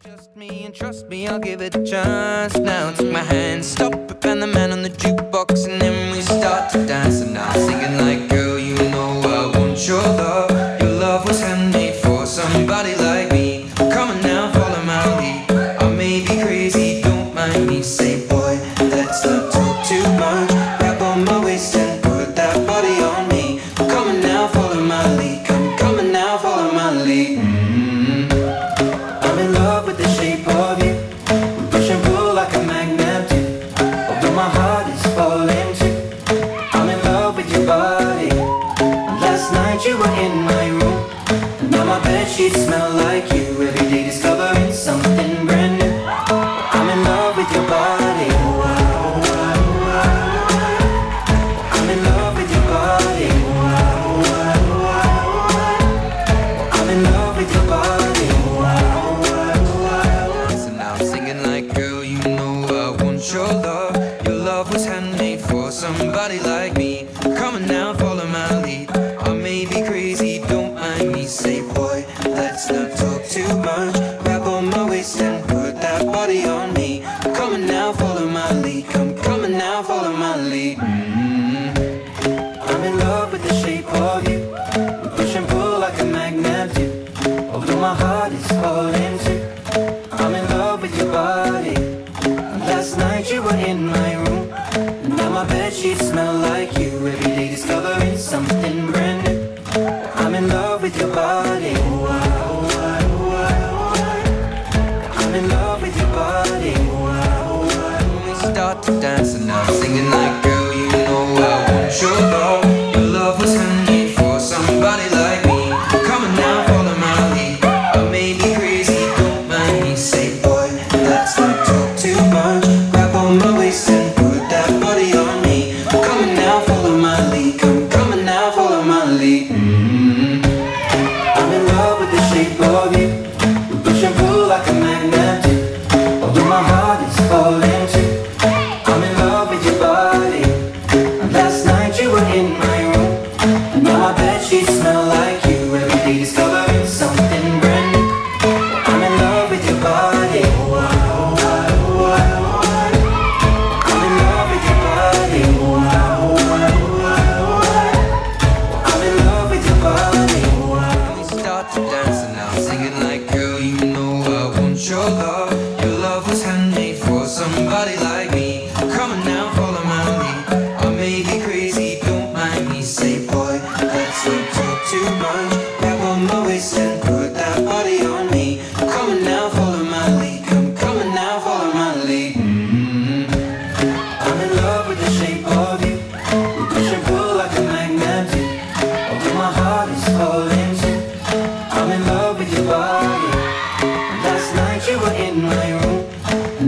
Trust me and trust me, I'll give it a chance. Now take my hand, stop it, Van the Man on the jukebox, and then we start to dance. And I'm singing like, girl, you know I want your love. sheets smell like you. Every day discovering something brand new. I'm in love with your body. I'm in love with your body. I'm in love with your body. Listen now, I'm singing like Girl, you know I want your love. Your love was handmade for somebody like me. Although my heart is falling too I'm in love with your body. Last night you were in my room and Now my bed sheets smell like you. Every day discover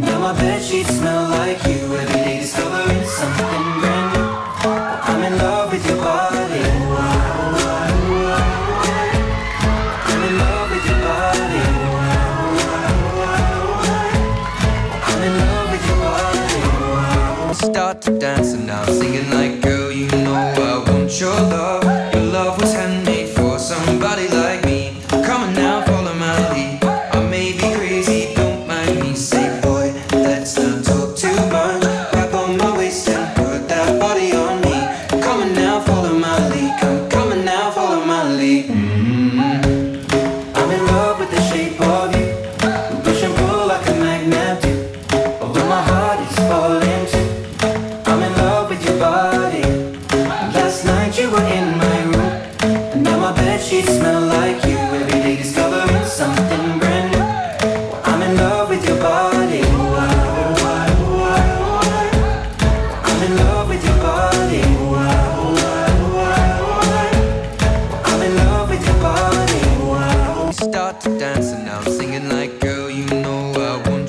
Now my bed sheets smell like you. Every day discovering something brand new. I'm in love with your body. I'm in love with your body. I'm in love with your body. Start to dance and I'm singing like Girl, you know I want your love.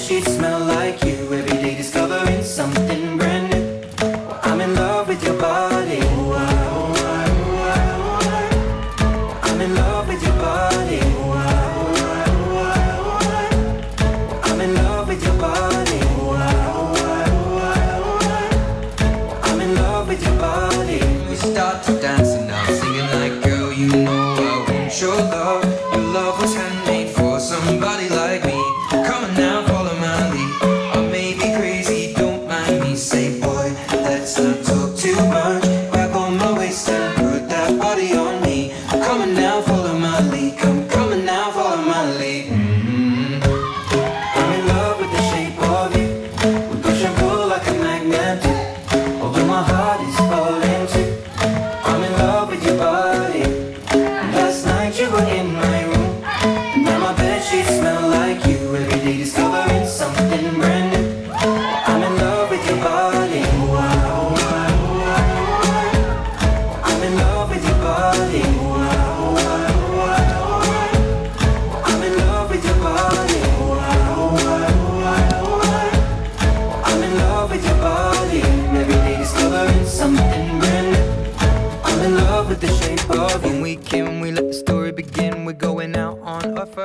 she smell like you every day. coming now, follow my lead.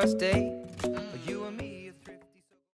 first day.